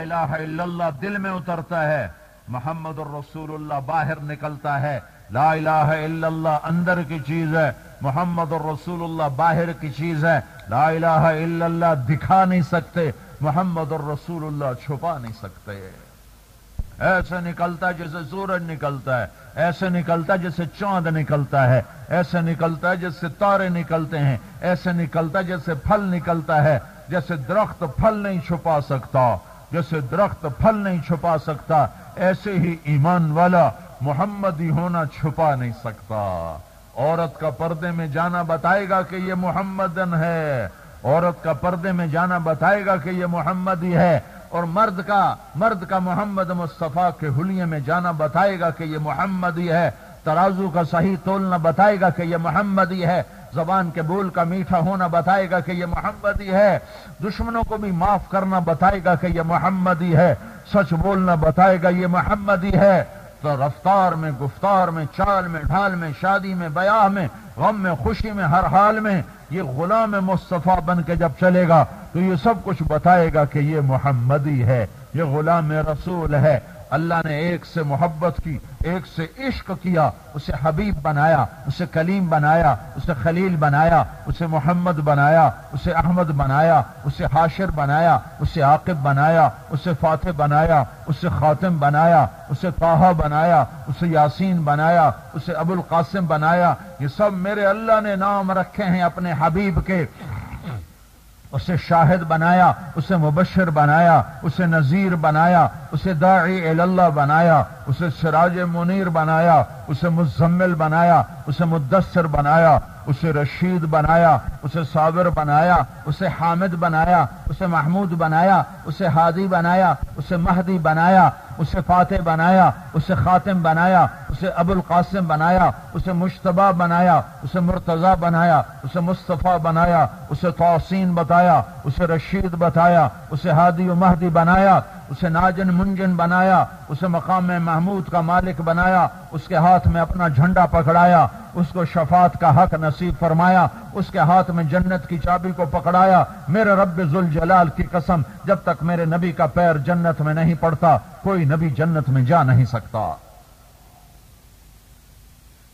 الہ الا اللہ دل میں اترتا ہے۔ محمد الرسول اللہ باہر نکلتا ہے۔ لا الہ الا اللہ اندر کی چیز ہے۔ محمد الرسول اللہ باہر کی چیز ہے۔ لا الہ الا اللہ دکھا نہیں سکتے۔ محمد الرسول اللہ چھپا نہیں سکتے۔ ایسے نکلتا ہے جیسے سورج نکلتا ہے۔ ایسے نکلتا ہے جیسے چاند نکلتا ہے۔ ایسے نکلتا ہے جیسے تارے نکلتے ہیں۔ ایسے نکلتا ہے جیسے پھل نکلتا ہے۔ جیسے درخت پھل نہیں چھپا سکتا۔ جیسے درخت پھل نہیں چھپا سکتا، ایسے ہی ایمان والا محمد ہی ہونا چھپا نہیں سکتا۔ عورت کا پردے میں جانا بتائے گا کہ یہ محمدن ہے۔ عورت کا پردے میں جانا بتائے گا کہ یہ محمد ہی ہے۔ اور مرد کا مرد کا محمد مصطفیٰ کے حلیے میں جانا بتائے گا کہ یہ محمد ہی ہے۔ ترازو کا صحیح تولنا بتائے گا کہ یہ محمد ہی ہے۔ زبان کے بول کا میٹھا ہونا بتائے گا کہ یہ محمد ہی ہے۔ دشمنوں کو بھی معاف کرنا بتائے گا کہ یہ محمد ہی ہے۔ سچ بولنا بتائے گا یہ محمد ہی ہے۔ تو رفتار میں، گفتار میں، چال میں، ڈھال میں، شادی میں، بیاہ میں، غم میں، خوشی میں، ہر حال میں یہ غلام مصطفیٰ بن کے جب چلے گا تو یہ سب کچھ بتائے گا کہ یہ محمدی ہے۔ یہ غلام رسول ہے۔ اللہ نے ایک سے محبت کی ایک سے عشق کیا اسے حبیب بنایا اسے کلیم بنایا اسے خلیل بنایا اسے محمد بنایا اسے احمد بنایا اسے حاشر بنایا اسے عاقب بنایا اسے فاتح بنایا اسے خاتم بنایا اسے طاہا بنایا اسے یاسین بنایا اسے ابو القاسم بنایا یہ سب میرے اللہ نے نام رکھے ہیں اپنے حبیب کے اسے شاہد بنایا اسے مبشر بنایا اسے نذیر بنایا اسے داعی اللہ بنایا اسے سراج منیر بنایا اسے مزمل بنایا اسے مدثر بنایا اسے رشید بنایا اسے صابر بنایا اسے حامد بنایا اسے محمود بنایا اسے ہادی بنایا اسے مہدی بنایا اسے فاتح بنایا، اسے خاتم بنایا، اسے ابو القاسم بنایا، اسے مشتبہ بنایا، اسے مرتضی بنایا، اسے مصطفیٰ بنایا، اسے توسین بتایا، اسے رشید بتایا، اسے ہادی و مہدی بنایا، اسے ناجن منجن بنایا، اسے مقام محمود کا مالک بنایا، اس کے ہاتھ میں اپنا جھنڈا پکڑایا، اس کو شفاعت کا حق نصیب فرمایا اس کے ہاتھ میں جنت کی چابی کو پکڑایا، میرے رب ذوالجلال کی قسم، جب تک میرے نبی کا پیر جنت میں نہیں پڑتا، کوئی نبی جنت میں جا نہیں سکتا۔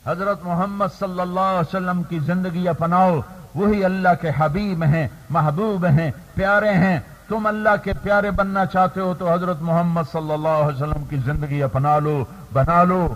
حضرت محمد صلی اللہ علیہ وسلم کی زندگی اپناؤ، وہی اللہ کے حبیب ہیں، محبوب ہیں، پیارے ہیں۔ تم اللہ کے پیارے بننا چاہتے ہو تو حضرت محمد صلی اللہ علیہ وسلم کی زندگی اپنا لو، بنا لو۔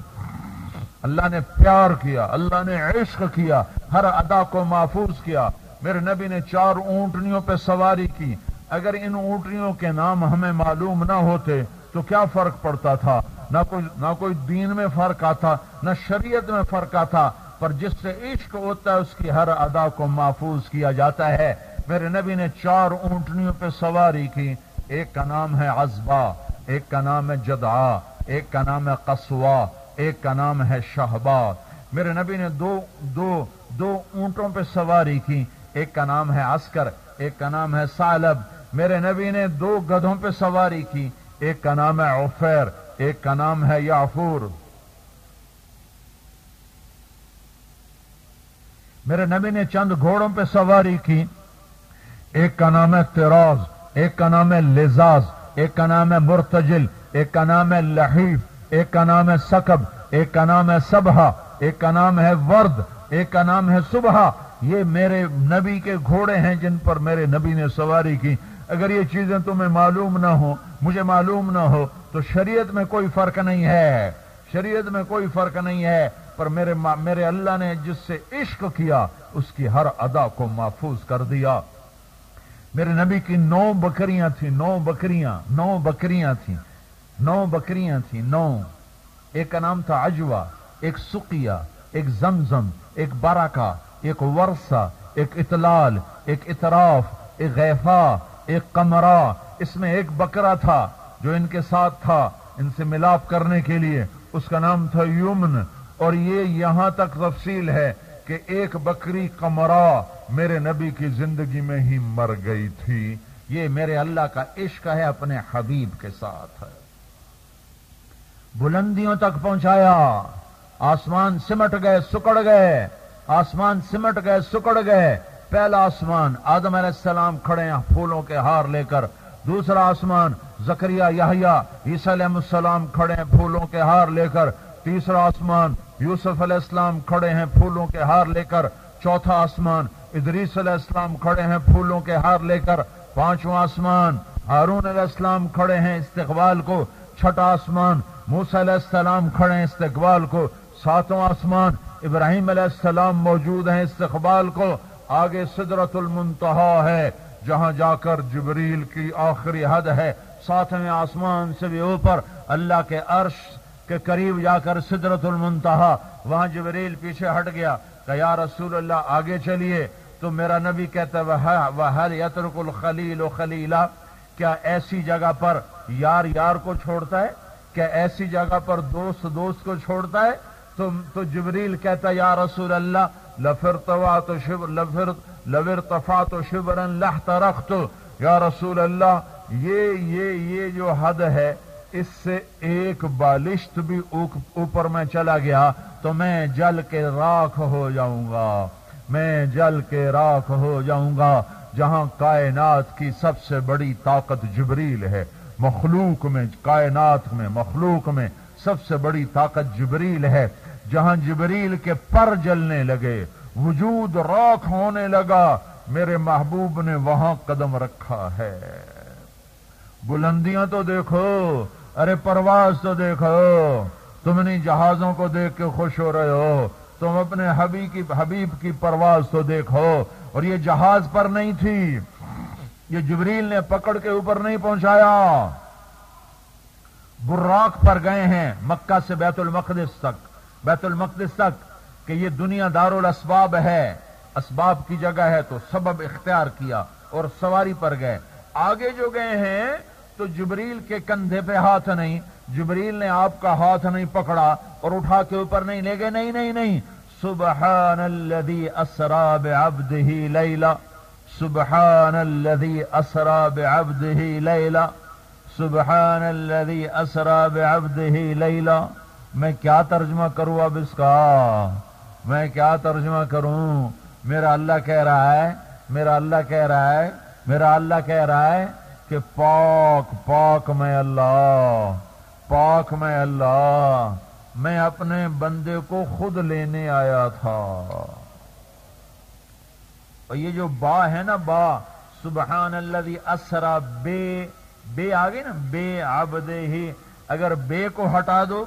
اللہ نے پیار کیا، اللہ نے عشق کیا ہر ادا کو محفوظ کیا۔ میرے نبی نے چار اونٹنیوں پہ سواری کی۔ اگر ان اونٹنیوں کے نام ہمیں معلوم نہ ہوتے تو کیا فرق پڑتا تھا؟ نہ کوئی نہ کوئی دین میں فرق آتا، نہ شریعت میں فرق آتا، پر جس سے عشق ہوتا ہے اس کی ہر ادا کو محفوظ کیا جاتا ہے۔ میرے نبی نے چار اونٹنیوں پہ سواری کی۔ ایک کا نام ہے ازبا ایک کا نام ہے جدعا ایک کا نام ہے قصوا ایک کا نام ہے شہبا میرے نبی نے دو دو دو اونٹوں پہ سواری کی ایک کا نام ہے عسکر ایک کا نام ہے سالب میرے نبی نے دو گدھوں پہ سواری کی ایک کا نام ہے عفیر ایک کا نام ہے یافور میرے نبی نے چند گھوڑوں پہ سواری کی ایک کا نام ہے تراز ایک کا نام ہے لزاز ایک کا نام ہے مرتجل ایک کا نام ہے لحیف ایک کا نام ہے سکب ایک کا نام ہے سبہا ایک کا نام ہے ورد، ایک کا نام ہے صبح یہ میرے نبی کے گھوڑے ہیں جن پر میرے نبی نے سواری کی۔ اگر یہ چیزیں تمہیں معلوم نہ ہو مجھے معلوم نہ ہو، تو شریعت میں کوئی فرق نہیں ہے۔ شریعت میں کوئی فرق نہیں ہے، پر میرے میرے اللہ نے جس سے عشق کیا، اس کی ہر ادا کو محفوظ کر دیا۔ میرے نبی کی نو بکریاں تھیں، نو بکریاں نو بکریاں تھیں، نو بکریاں تھیں، نو۔ ایک کا نام تھا اجوا ایک سقیا ایک زمزم، ایک باراکا ایک ورسا ایک اطلال، ایک اطراف، ایک غیفا ایک کمرا اس میں ایک بکرا تھا جو ان کے ساتھ تھا ان سے ملاپ کرنے کے لیے۔ اس کا نام تھا یمن۔ اور یہ یہاں تک تفصیل ہے کہ ایک بکری کمرا میرے نبی کی زندگی میں ہی مر گئی تھی۔ یہ میرے اللہ کا عشق ہے، اپنے حبیب کے ساتھ بلندیوں تک پہنچایا۔ آسمان سمٹ گئے، سکڑ گئے۔ آسمان سمٹ گئے، سکڑ گئے۔ پہلا آسمان آدم علیہ السلام کھڑے ہیں، پھولوں کے ہار لے کر۔ دوسرا آسمان زکریہ یحییٰ، عیسیٰ علیہ السلام کھڑے ہیں، پھولوں کے ہار لے کر۔ تیسرا آسمان یوسف علیہ السلام کھڑے ہیں، پھولوں کے ہار لے کر۔ چوتھا آسمان ادریس علیہ السلام کھڑے ہیں، پھولوں کے ہار لے کر۔ پانچواں آسمان ہارون علیہ السلام کھڑے ہیں، استقبال کو۔ چھٹا آسمان موس علیہ السلام کھڑے ہیں، استقبال کو۔ ساتواں آسمان ابراہیم علیہ السلام موجود ہیں استقبال کو، آگے صدرت المنتہا ہے، جہاں جا کر جبریل کی آخری حد ہے۔ ساتویں آسمان سے بھی اوپر اللہ کے عرش کے قریب جا کر صدرت المنتہا، وہاں جبریل پیچھے ہٹ گیا۔ کہ یا رسول اللہ، آگے چلیے۔ تو میرا نبی کہتا ہے یترک الخلیل و خلیلا۔ کیا ایسی جگہ پر یار یار کو چھوڑتا ہے؟ کیا ایسی جگہ پر دوست دوست کو چھوڑتا ہے؟ تو جبریل کہتا یا رسول اللہ لفر توا لفر لور شبرن لہ ترخت یا رسول اللہ، یہ یہ یہ جو حد ہے، اس سے ایک بالشت بھی اوپر میں چلا گیا تو میں جل کے راکھ ہو جاؤں گا۔ میں جل کے راکھ ہو جاؤں گا، جہاں کائنات کی سب سے بڑی طاقت جبریل ہے۔ مخلوق میں، کائنات میں، مخلوق میں سب سے بڑی طاقت جبریل ہے۔ جہاں جبریل کے پر جلنے لگے، وجود راک ہونے لگا، میرے محبوب نے وہاں قدم رکھا ہے۔ بلندیاں تو دیکھو، ارے پرواز تو دیکھو، تم نہیں جہازوں کو دیکھ کے خوش ہو رہے ہو۔ تم اپنے حبیب کی حبیب کی پرواز تو دیکھو۔ اور یہ جہاز پر نہیں تھی، یہ جبریل نے پکڑ کے اوپر نہیں پہنچایا۔ براک پر گئے ہیں، مکہ سے بیت المقدس تک۔ بیت المقدس تک کہ یہ دنیا دار الاسباب ہے، اسباب کی جگہ ہے تو سبب اختیار کیا اور سواری پر گئے۔ آگے جو گئے ہیں تو جبریل کے کندھے پہ ہاتھ نہیں، جبریل نے آپ کا ہاتھ نہیں پکڑا اور اٹھا کے اوپر نہیں لے گئے۔ نہیں نہیں نہیں۔ سبحان الذي اسرا بعبده ليلا سبحان الذي اسرا بعبده ليلا سبحان الذي اسرا بعبده ليلا میں کیا ترجمہ کروں اب اس کا؟ میں کیا ترجمہ کروں؟ میرا اللہ کہہ رہا ہے، میرا اللہ کہہ رہا ہے، میرا اللہ کہہ رہا ہے کہ پاک پاک میں اللہ، پاک میں اللہ، میں اپنے بندے کو خود لینے آیا تھا۔ اور یہ جو با ہے نا، با سبحان اللہ اسرا، بے بے آگے نا، بے آبد ہی، اگر بے کو ہٹا دو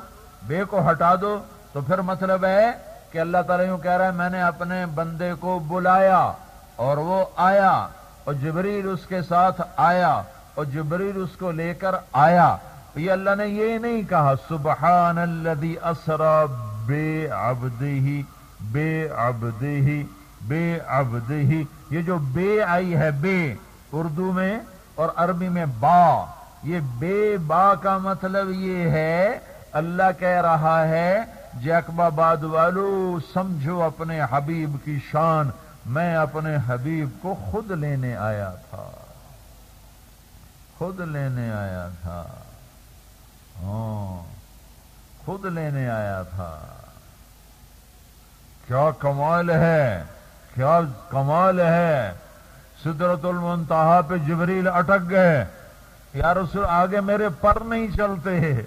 بے کو ہٹا دو، تو پھر مطلب ہے کہ اللہ تعالیٰ یوں کہہ رہا ہے، میں نے اپنے بندے کو بلایا اور وہ آیا اور جبریل اس کے ساتھ آیا اور جبریل اس کو لے کر آیا۔ یہ اللہ نے یہ نہیں کہا سبحان الذي اسرا بے عبدہ بے عبدہ بے عبدہ یہ جو بے آئی ہے، بے، اردو میں اور عربی میں با، یہ بے با کا مطلب یہ ہے اللہ کہہ رہا ہے جیکبا باد والو سمجھو اپنے حبیب کی شان، میں اپنے حبیب کو خود لینے آیا تھا۔ خود لینے آیا تھا۔ ہاں خود لینے آیا تھا۔ کیا کمال ہے، کیا کمال ہے۔ سدرت المنتہا پہ جبریل اٹک گئے۔ یار اس آگے میرے پر نہیں چلتے۔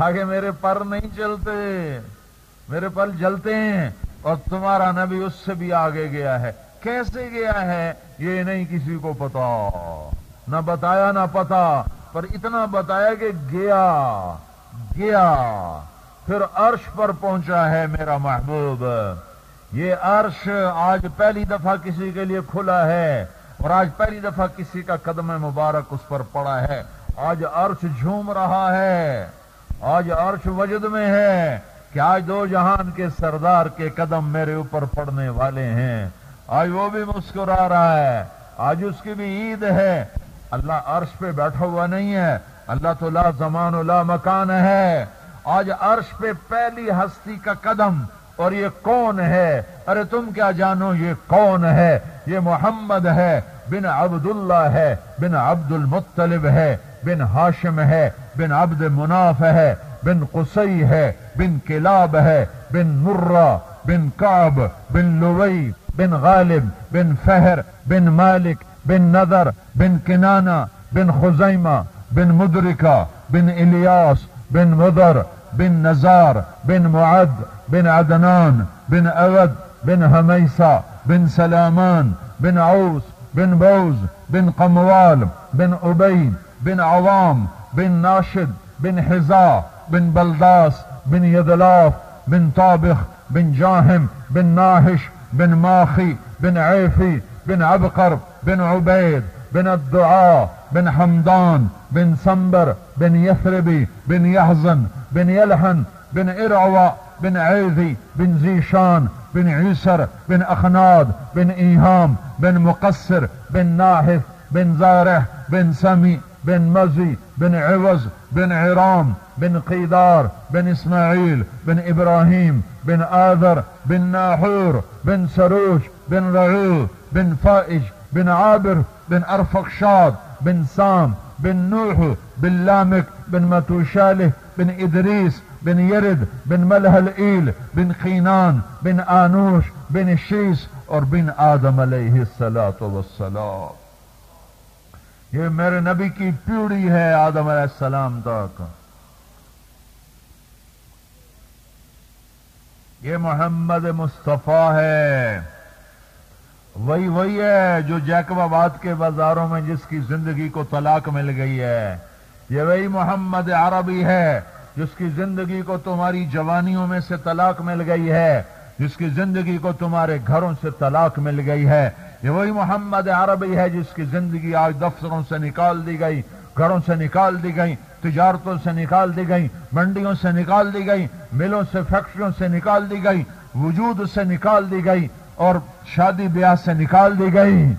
آگے میرے پر نہیں چلتے، میرے پر جلتے ہیں اور تمہارا نبی اس سے بھی آگے گیا ہے۔ کیسے گیا ہے؟ یہ نہیں کسی کو پتا۔ نہ بتایا نہ پتا، پر اتنا بتایا کہ گیا گیا۔ پھر عرش پر پہنچا ہے میرا محبوب۔ یہ عرش آج پہلی دفعہ کسی کے لیے کھلا ہے اور آج پہلی دفعہ کسی کا قدم مبارک اس پر پڑا ہے۔ آج عرش جھوم رہا ہے۔ آج عرش وجد میں ہے کہ آج دو جہان کے سردار کے قدم میرے اوپر پڑنے والے ہیں۔ آج وہ بھی مسکرا رہا ہے۔ آج اس کی بھی عید ہے۔ اللہ عرش پہ بیٹھا ہوا نہیں ہے۔ اللہ تو لا زمان و لا مکان ہے۔ آج عرش پہ پہلی ہستی کا قدم اور یہ کون ہے؟ ارے تم کیا جانو یہ کون ہے؟ یہ محمد ہے۔ بن عبد اللہ ہے۔ بن عبد المطلب ہے۔ بن ہاشم ہے۔ بن عبد مناف ہے بن قصی ہے بن کلاب ہے بن مرہ بن کعب بن لوئی بن غالب بن فہر بن مالک بن نظر بن کنانا بن خزیمہ بن مدركة بن إلياس بن مضر بن نزار بن معد بن عدنان بن أود بن هميسة بن سلامان بن عوس بن بوز بن قموال بن أبين بن عوام بن ناشد بن حزاء بن بلداس بن يدلاف بن طابخ بن جاهم بن ناهش بن ماخي بن عيفي بن عبقر بن عبيد بن الدعاء بن حمدان بن سنبر بن يثربي بن يحزن بن يلحن بن إرعوى بن عيذي بن زيشان بن عيسر بن أخناد بن إيهام بن مقصر بن ناحف بن زارح بن سمي. بن مزي بن عوز بن عرام بن قيدار بن إسماعيل بن إبراهيم بن آذر بن ناحور بن سروش بن رعو بن فائج بن عابر بن أرفقشاد بن سام بن نوح بن لامك بن متوشاله بن إدريس بن يرد بن ملهلئيل بن خينان بن آنوش بن شيس اور بن آدم علیہ السلاۃ والسلام. یہ میرے نبی کی پیڑھی ہے آدم علیہ السلام تک۔ یہ محمد مصطفیٰ ہے۔ وہی وہی ہے جو جیکب آباد کے بازاروں میں جس کی زندگی کو طلاق مل گئی ہے۔ یہ وہی محمد عربی ہے جس کی زندگی کو تمہاری جوانیوں میں سے طلاق مل گئی ہے، جس کی زندگی کو تمہارے گھروں سے طلاق مل گئی ہے۔ یہ وہی محمد عربی ہے جس کی زندگی آج دفتروں سے نکال دی گئی، گھروں سے نکال دی گئی، تجارتوں سے نکال دی گئی، منڈیوں سے نکال دی گئی، ملوں سے، فیکٹریوں سے نکال دی گئی، وجود سے نکال دی گئی اور شادی بیاہ سے نکال دی گئی۔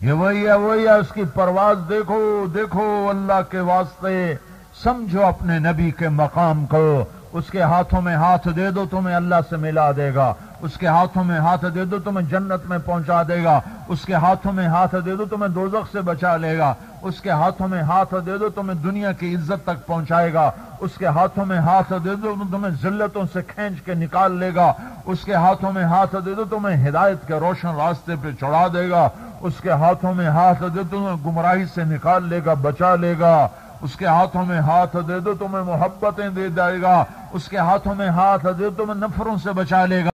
یہ وہی ہے وہی ہے، اس کی پرواز دیکھو دیکھو اللہ کے واسطے۔ سمجھو اپنے نبی کے مقام کو، اس کے ہاتھوں میں ہاتھ دے دو، تمہیں اللہ سے ملا دے گا۔ اس کے ہاتھوں میں ہاتھ دے دو تمہیں جنت میں پہنچا دے گا۔ اس کے ہاتھوں میں ہاتھ دے دو تمہیں دوزخ سے بچا لے گا۔ اس کے ہاتھوں میں ہاتھ دے دو تمہیں دنیا کی عزت تک پہنچائے گا۔ اس کے ہاتھوں میں ہاتھ دے دو تمہیں ذلتوں سے کھینچ کے نکال لے گا۔ اس کے ہاتھوں میں ہاتھ دے دو تمہیں ہدایت کے روشن راستے پہ چڑھا دے گا۔ اس کے ہاتھوں میں ہاتھ دے دو تمہیں گمراہی سے نکال لے گا، بچا لے گا۔ اس کے ہاتھوں میں ہاتھ دے دو تمہیں محبتیں دے جائے گا۔ اس کے ہاتھوں میں ہاتھ دے دو تمہیں نفروں سے بچا لے گا۔